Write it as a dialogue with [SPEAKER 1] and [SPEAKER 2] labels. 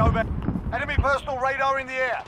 [SPEAKER 1] over. Enemy personal radar in the air.